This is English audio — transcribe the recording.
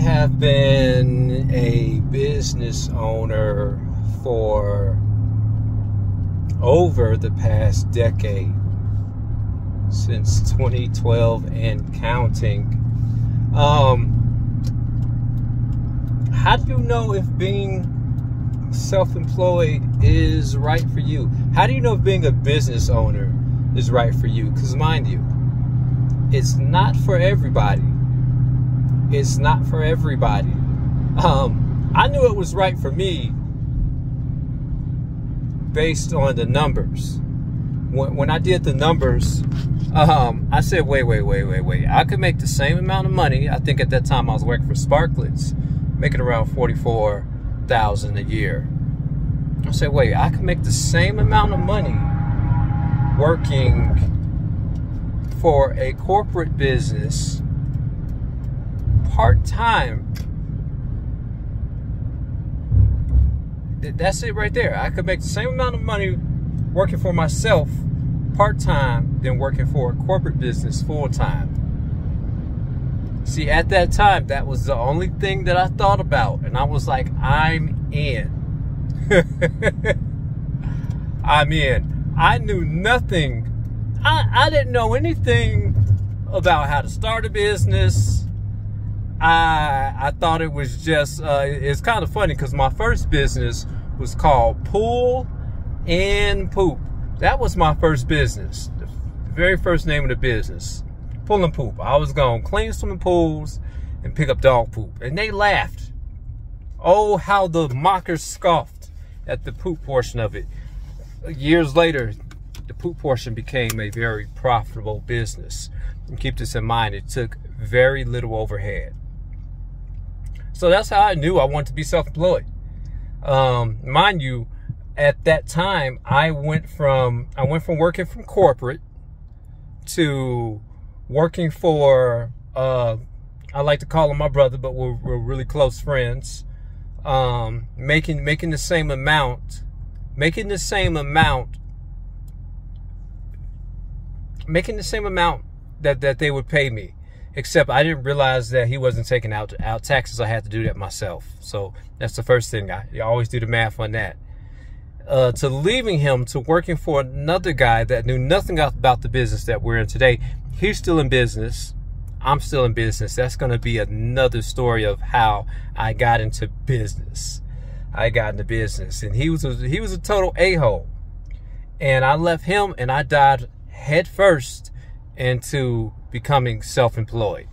have been a business owner for over the past decade, since 2012 and counting. Um, how do you know if being self employed is right for you? How do you know if being a business owner is right for you? Because, mind you, it's not for everybody. It's not for everybody. Um, I knew it was right for me based on the numbers. When, when I did the numbers, um, I said, wait, wait, wait, wait, wait. I could make the same amount of money. I think at that time I was working for Sparklets, making around 44000 a year. I said, wait, I could make the same amount of money working for a corporate business part time. That's it right there. I could make the same amount of money working for myself part time than working for a corporate business full time. See, at that time, that was the only thing that I thought about. And I was like, I'm in. I'm in. I knew nothing. I, I didn't know anything about how to start a business. I I thought it was just uh, it's kind of funny because my first business was called Pool and Poop. That was my first business, the very first name of the business, Pool and Poop. I was gonna clean swimming pools and pick up dog poop, and they laughed. Oh, how the mockers scoffed at the poop portion of it. Years later, the poop portion became a very profitable business. And keep this in mind, it took very little overhead. So that's how I knew I wanted to be self-employed. Um, mind you, at that time, I went from I went from working from corporate to working for uh, I like to call him my brother, but we're, we're really close friends. Um, making making the same amount, making the same amount, making the same amount that that they would pay me except I didn't realize that he wasn't taking out out taxes. I had to do that myself. So that's the first thing. I you always do the math on that. Uh, to leaving him to working for another guy that knew nothing about the business that we're in today. He's still in business. I'm still in business. That's going to be another story of how I got into business. I got into business, and he was a, he was a total a hole, and I left him, and I died head first into becoming self employed.